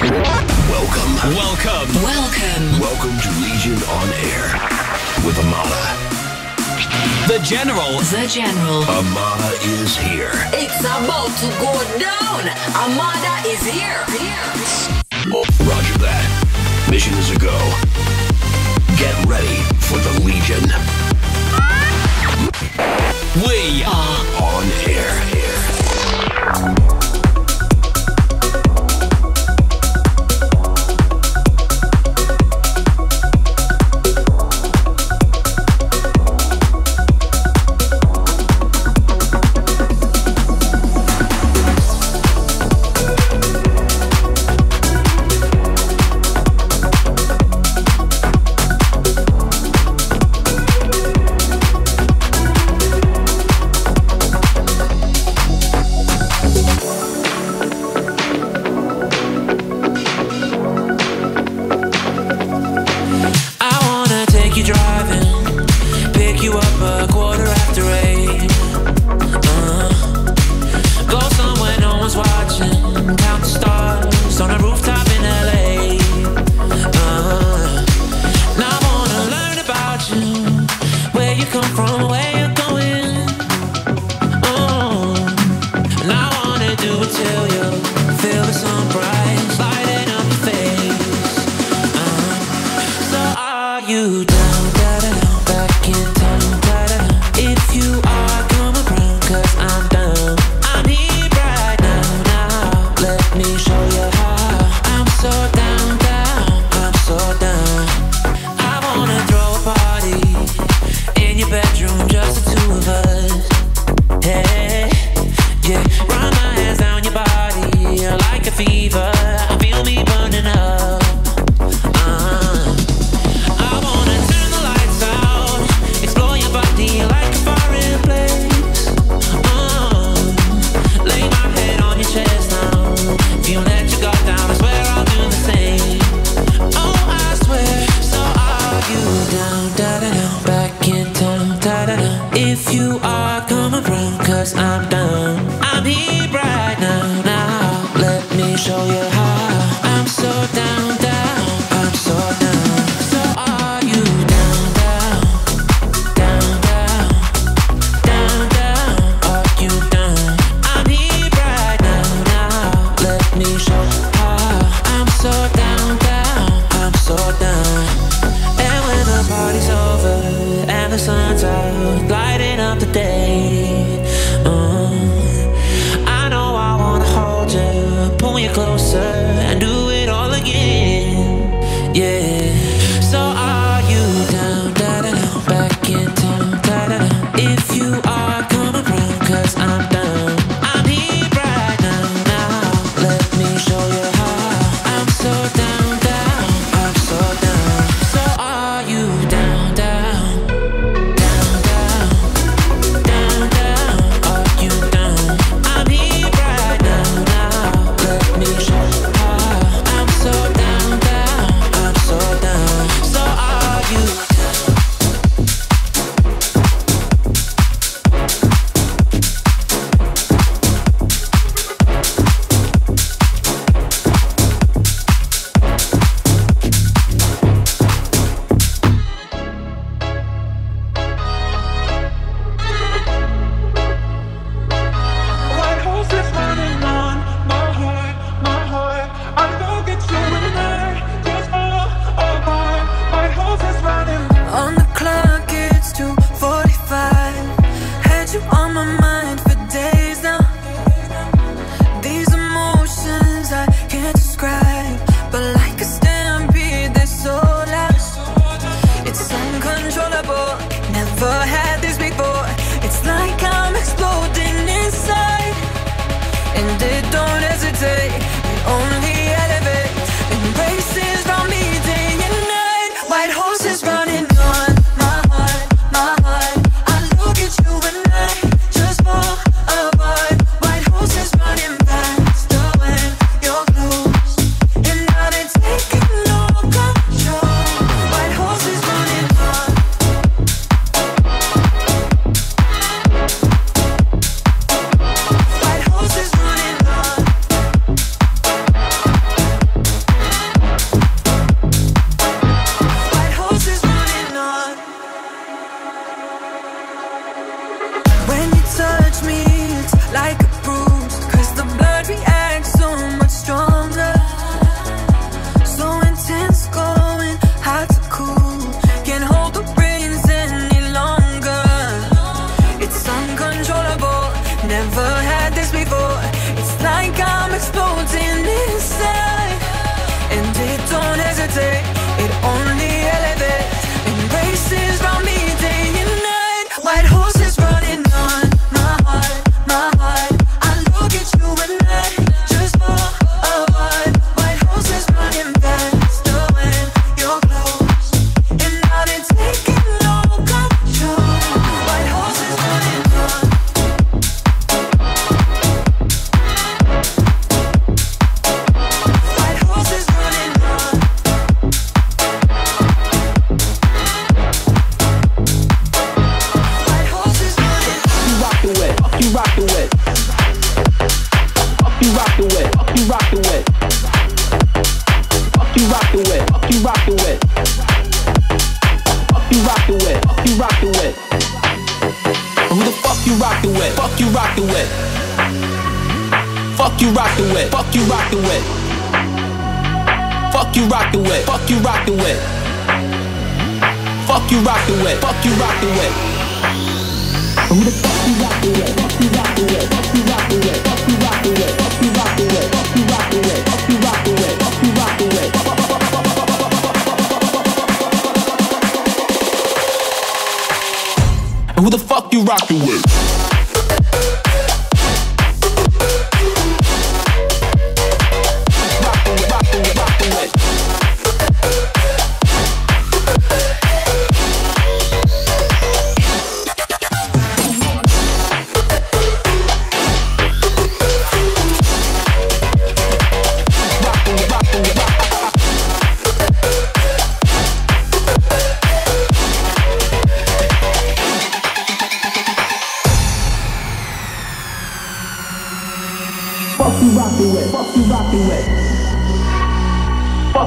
Welcome. Welcome. Welcome. Welcome to Legion on Air with Amada. The General. The General. Amada is here. It's about to go down. Amada is here. Oh, roger that. Mission is a go. Get ready for the Legion. We are on air. fever.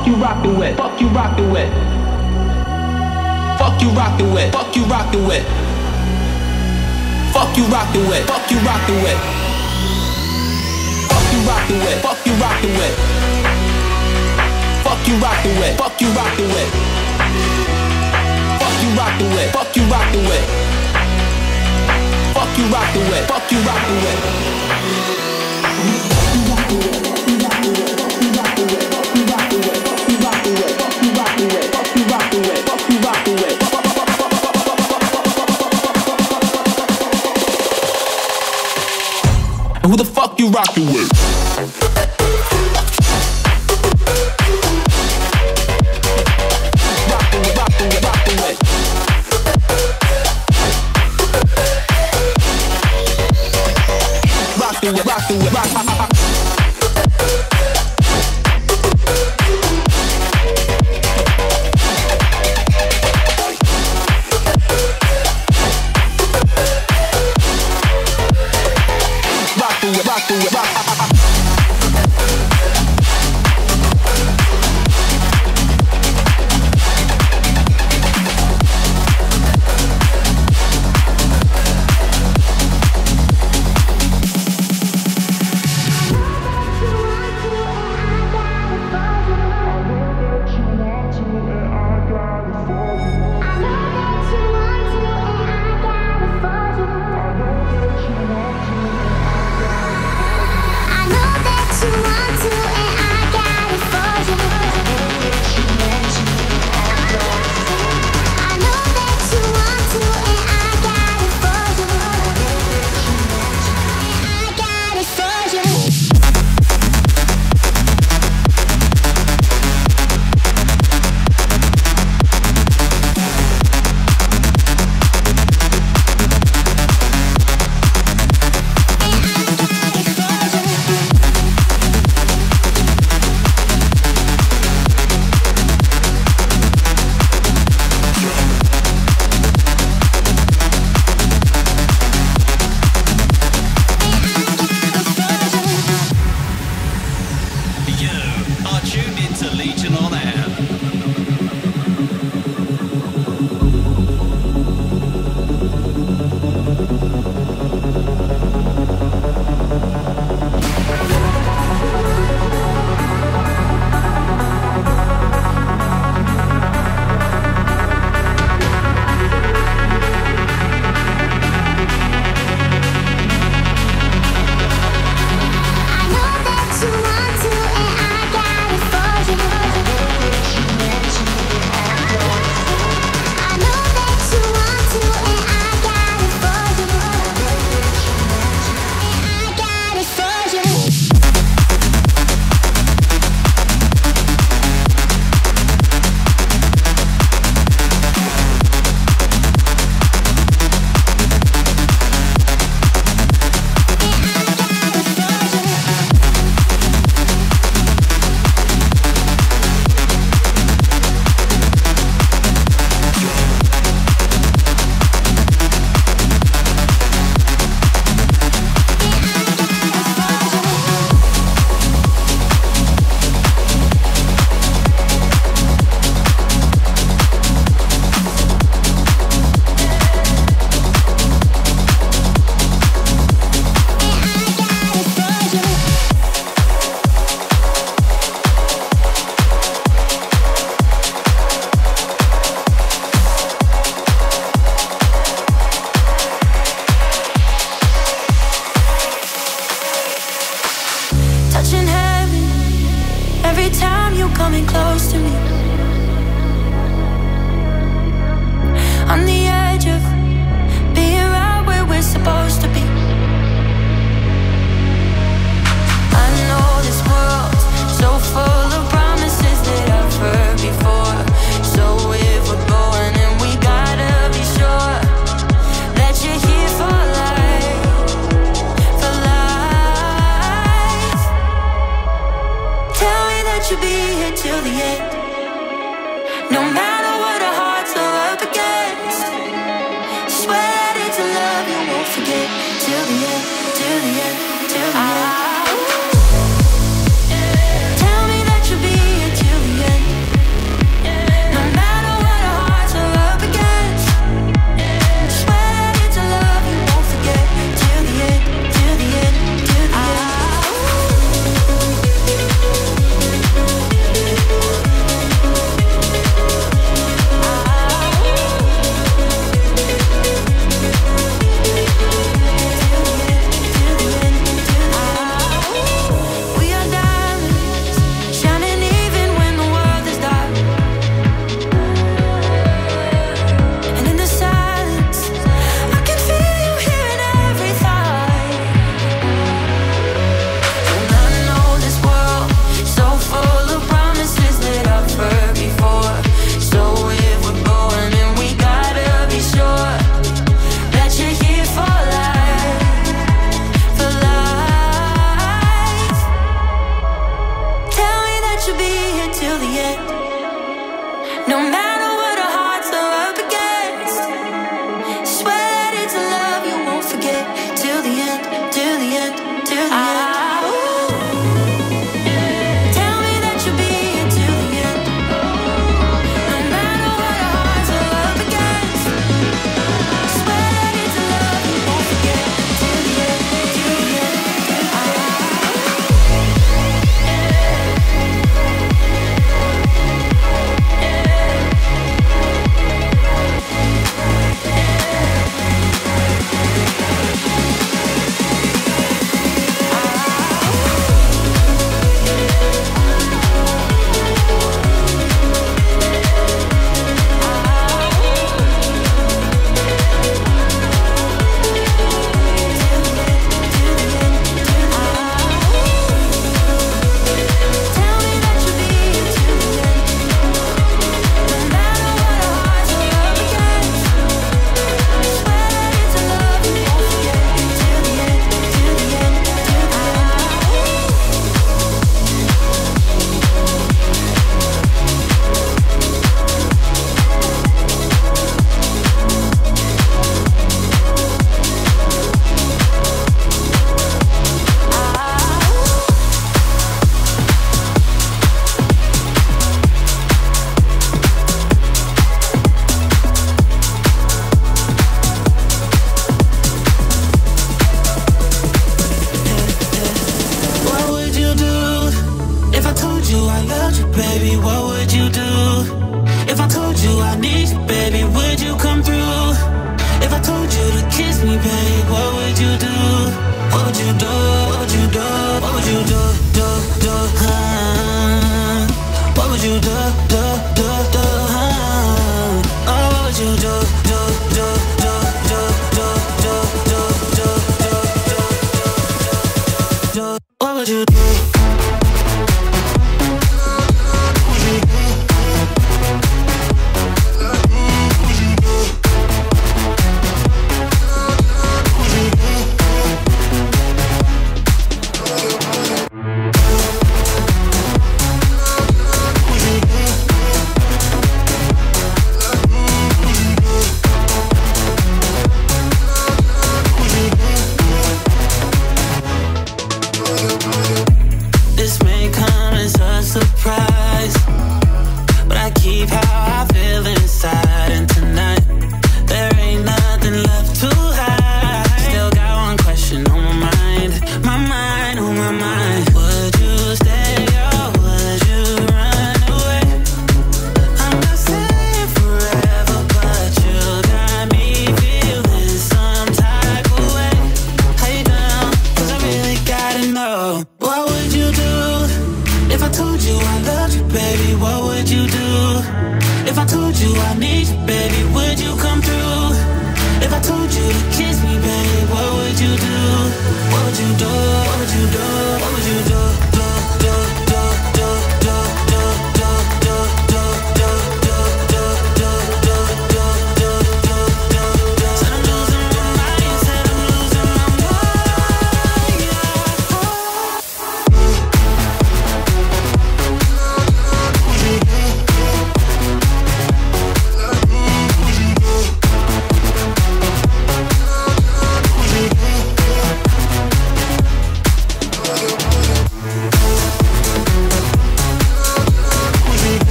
Fuck you rockin' with. Fuck you rockin' with. Fuck you rockin' with. Fuck you rockin' with. Fuck you rockin' with. Fuck you rockin' with. Fuck you rockin' with. Fuck you rockin' with. Fuck you rockin' with. Fuck you rockin' with. Fuck you rockin' with. Fuck you rockin' with. Fuck you rockin' with. Fuck you rockin' with. Fuck you rockin' with. you rockin' with.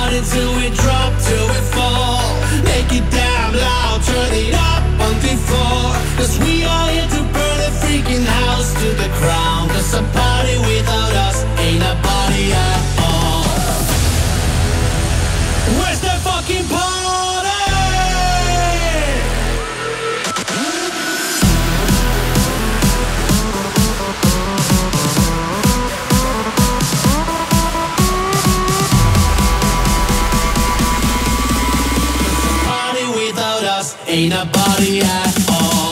party till we drop, till we fall. Make it damn loud, turn it up on before. Cause we are here to burn the freaking house to the ground. Cause a party without us ain't a party at all. Where's the fucking party? nobody at all.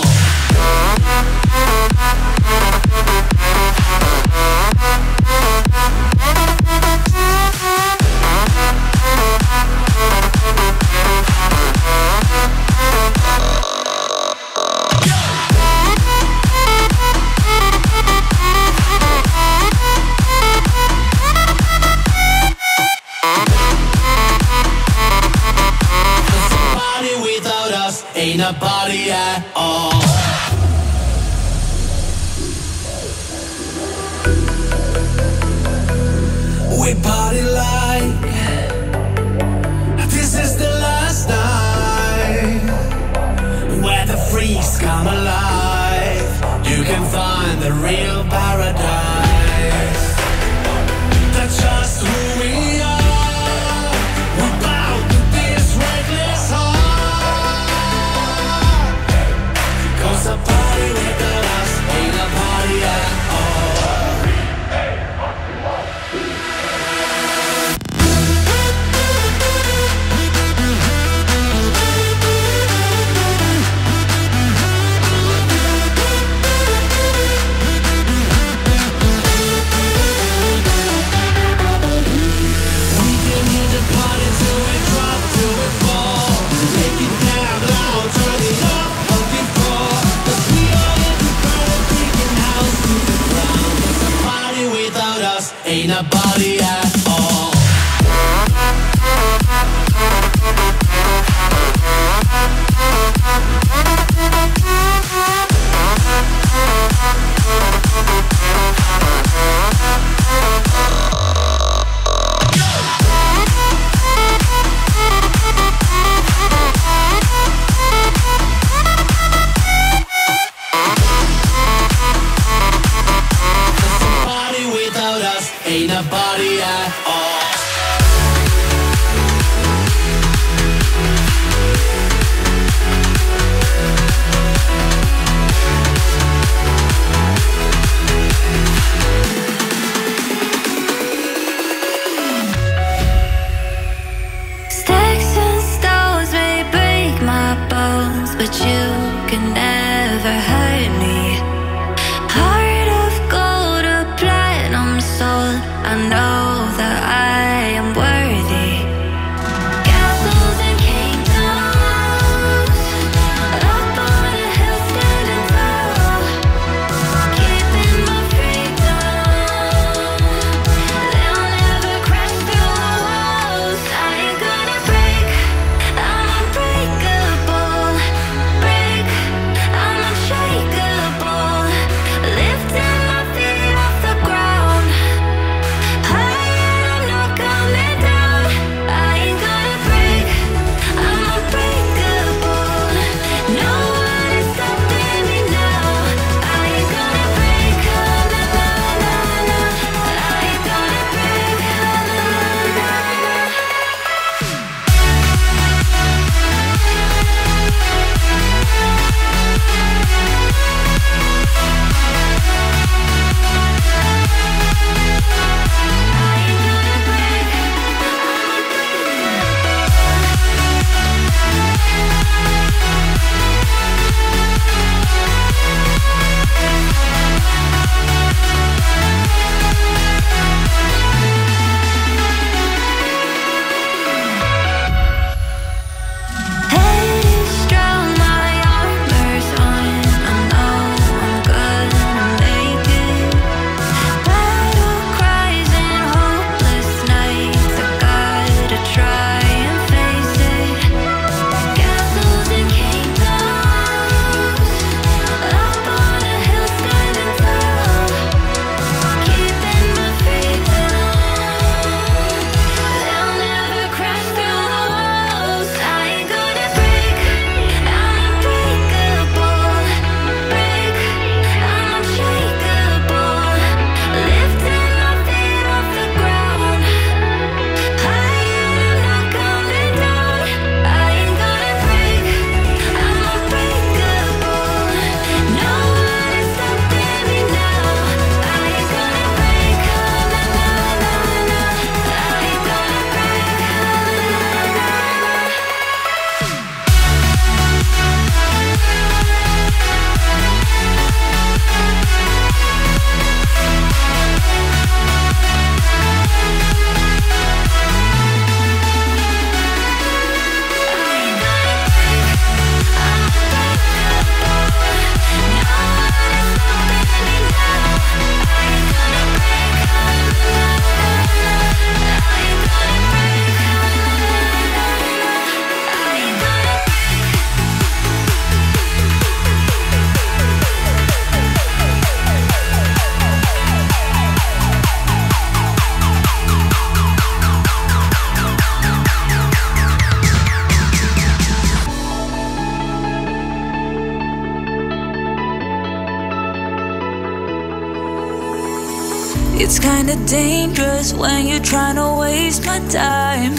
Kinda dangerous when you're trying to waste my time.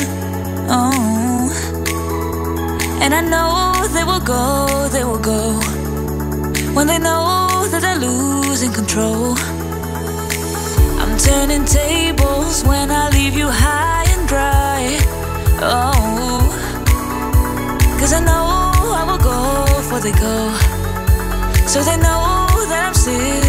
Oh. And I know they will go, they will go. When they know that they're losing control. I'm turning tables when I leave you high and dry. Oh. Cause I know I will go before they go. So they know that I'm still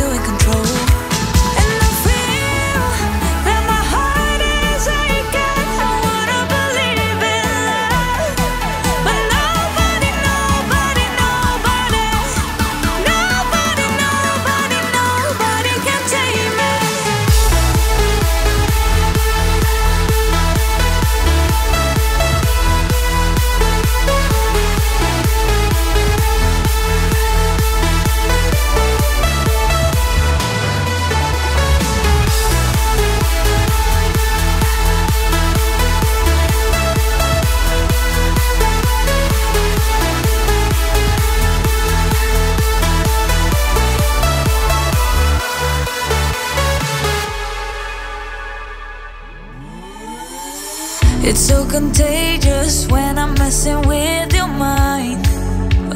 contagious when I'm messing with your mind.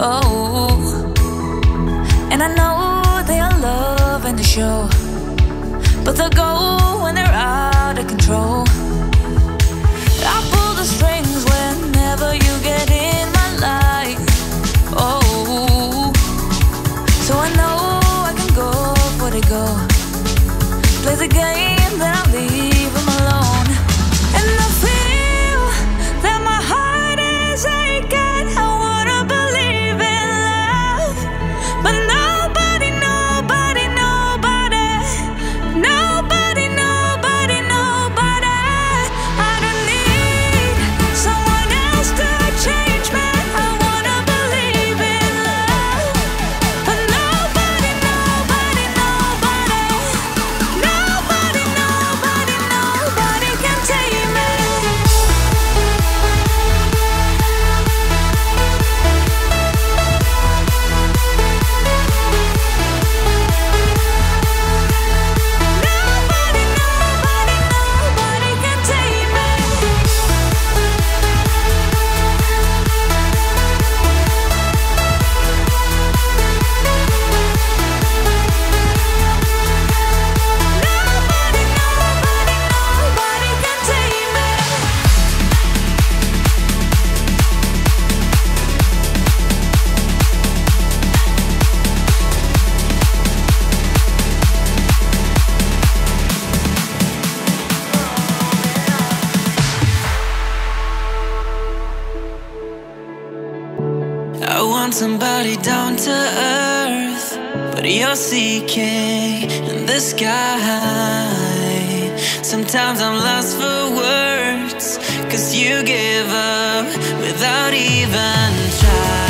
Oh, and I know they are loving the show, but they'll go when they're out of control. But you're seeking in the sky. Sometimes I'm lost for words, cause you give up without even trying.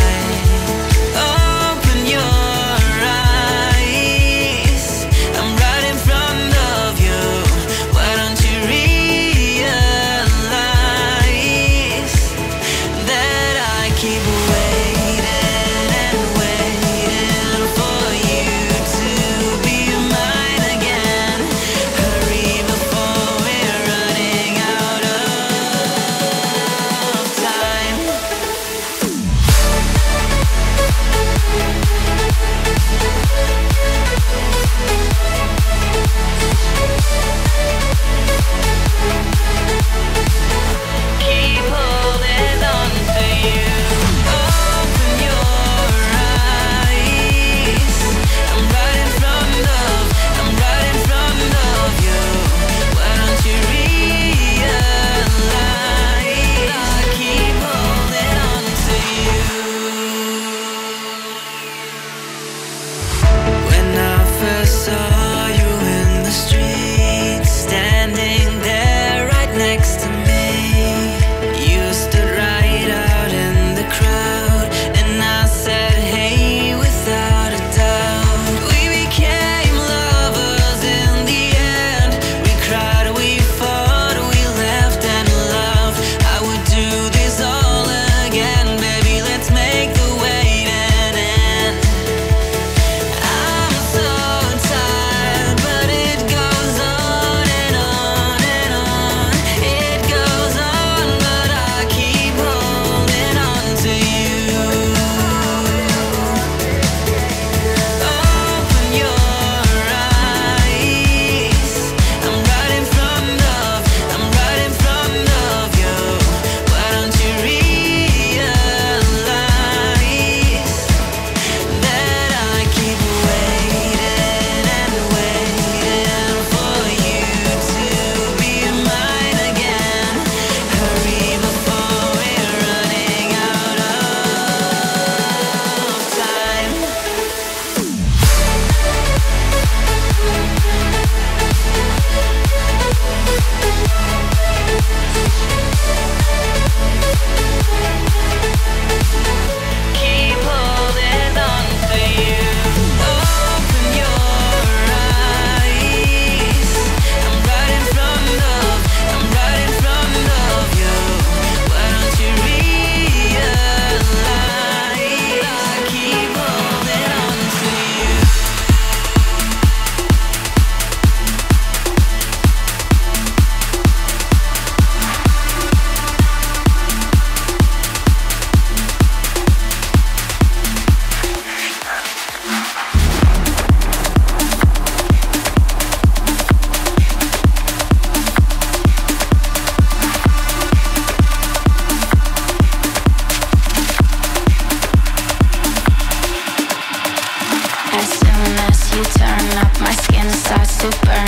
my skin starts to burn.